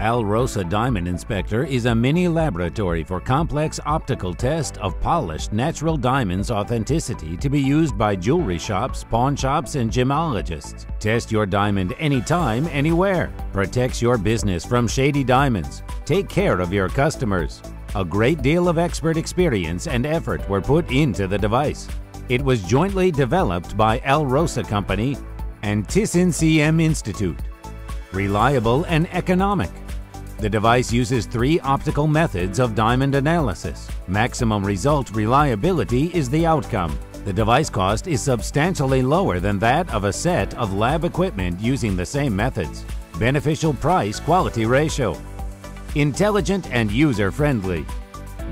ALROSA Diamond Inspector is a mini laboratory for complex optical test of polished natural diamonds authenticity to be used by jewelry shops, pawn shops, and gemologists. Test your diamond anytime, anywhere. Protects your business from shady diamonds. Take care of your customers. A great deal of expert experience and effort were put into the device. It was jointly developed by ALROSA Company and ThyssenKrupp Institute. Reliable and economic. The device uses three optical methods of diamond analysis. Maximum result reliability is the outcome. The device cost is substantially lower than that of a set of lab equipment using the same methods. Beneficial price-quality ratio. Intelligent and user-friendly.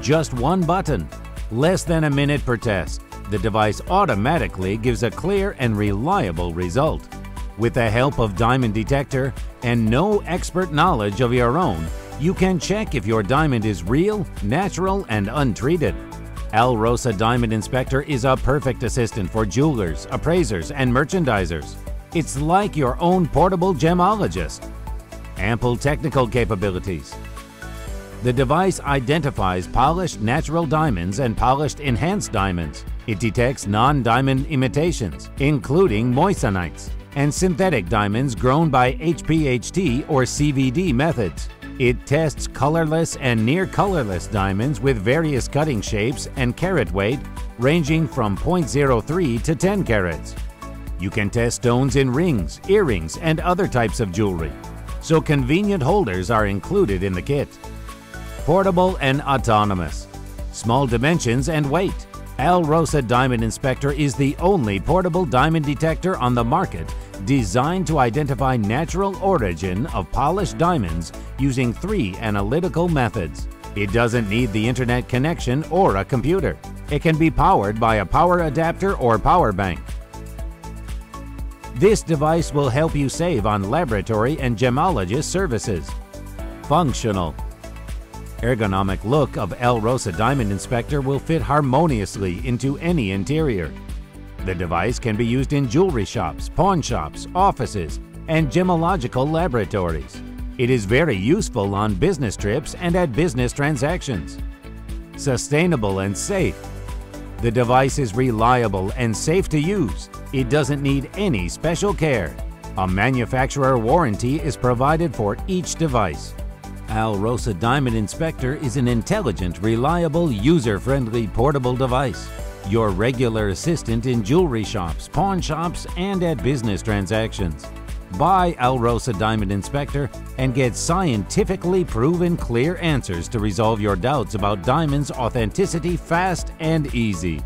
Just one button. Less than a minute per test. The device automatically gives a clear and reliable result. With the help of Diamond Detector and no expert knowledge of your own, you can check if your diamond is real, natural, and untreated. ALROSA Diamond Inspector is a perfect assistant for jewelers, appraisers, and merchandisers. It's like your own portable gemologist. Ample technical capabilities. The device identifies polished natural diamonds and polished enhanced diamonds. It detects non-diamond imitations, including moissanites, and synthetic diamonds grown by HPHT or CVD methods. It tests colorless and near colorless diamonds with various cutting shapes and carat weight ranging from 0.03 to 10 carats. You can test stones in rings, earrings, and other types of jewelry, so convenient holders are included in the kit. Portable and autonomous. Small dimensions and weight. ALROSA Diamond Inspector is the only portable diamond detector on the market designed to identify natural origin of polished diamonds using three analytical methods. It doesn't need the internet connection or a computer. It can be powered by a power adapter or power bank. This device will help you save on laboratory and gemologist services. Functional Ergonomic look of ALROSA Diamond Inspector will fit harmoniously into any interior. The device can be used in jewelry shops, pawn shops, offices, and gemological laboratories. It is very useful on business trips and at business transactions. Sustainable and safe. The device is reliable and safe to use. It doesn't need any special care. A manufacturer warranty is provided for each device. ALROSA Diamond Inspector is an intelligent, reliable, user-friendly portable device. Your regular assistant in jewelry shops, pawn shops, and at business transactions. Buy ALROSA Diamond Inspector and get scientifically proven clear answers to resolve your doubts about diamonds' authenticity fast and easy.